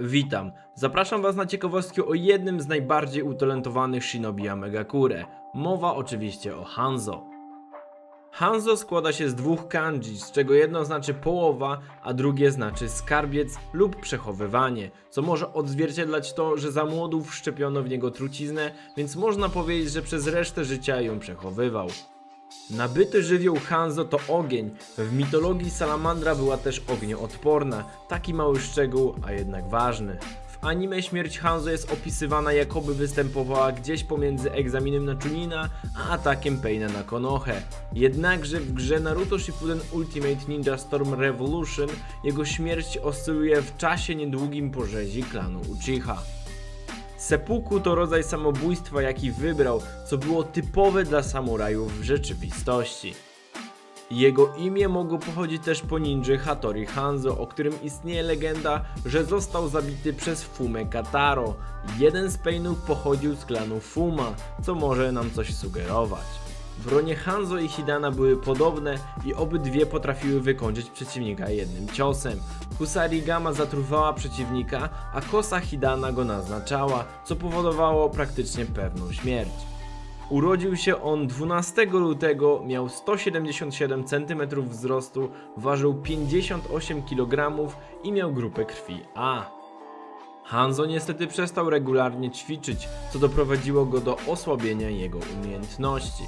Witam. Zapraszam Was na ciekawostki o jednym z najbardziej utalentowanych shinobi Amegakure. Mowa oczywiście o Hanzo. Hanzo składa się z dwóch kanji, z czego jedno znaczy połowa, a drugie znaczy skarbiec lub przechowywanie, co może odzwierciedlać to, że za młodów wszczepiono w niego truciznę, więc można powiedzieć, że przez resztę życia ją przechowywał. Nabyty żywioł Hanzo to ogień. W mitologii salamandra była też ognioodporna. Taki mały szczegół, a jednak ważny. W anime śmierć Hanzo jest opisywana jakoby występowała gdzieś pomiędzy egzaminem na Chunina, a atakiem Paina na Konohę. Jednakże w grze Naruto Shippuden Ultimate Ninja Storm Revolution jego śmierć oscyluje w czasie niedługim po rzezi klanu Uchiha. Seppuku to rodzaj samobójstwa, jaki wybrał, co było typowe dla samurajów w rzeczywistości. Jego imię mogło pochodzić też po ninży Hattori Hanzo, o którym istnieje legenda, że został zabity przez Fume Kataro. Jeden z Painów pochodził z klanu Fuma, co może nam coś sugerować. Bronie Hanzo i Hidana były podobne i obydwie potrafiły wykończyć przeciwnika jednym ciosem. Kusarigama zatruwała przeciwnika, a kosa Hidana go naznaczała, co powodowało praktycznie pewną śmierć. Urodził się on 12 lutego, miał 177 cm wzrostu, ważył 58 kg i miał grupę krwi A. Hanzo niestety przestał regularnie ćwiczyć, co doprowadziło go do osłabienia jego umiejętności.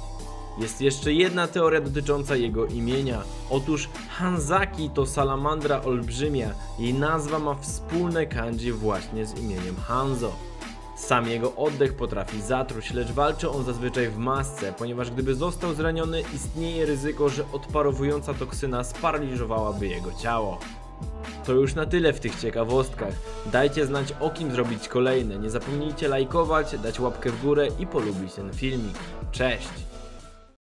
Jest jeszcze jedna teoria dotycząca jego imienia. Otóż Hanzaki to salamandra olbrzymia. Jej nazwa ma wspólne kanji właśnie z imieniem Hanzo. Sam jego oddech potrafi zatruć, lecz walczy on zazwyczaj w masce, ponieważ gdyby został zraniony, istnieje ryzyko, że odparowująca toksyna sparaliżowałaby jego ciało. To już na tyle w tych ciekawostkach. Dajcie znać o kim zrobić kolejne. Nie zapomnijcie lajkować, dać łapkę w górę i polubić ten filmik. Cześć!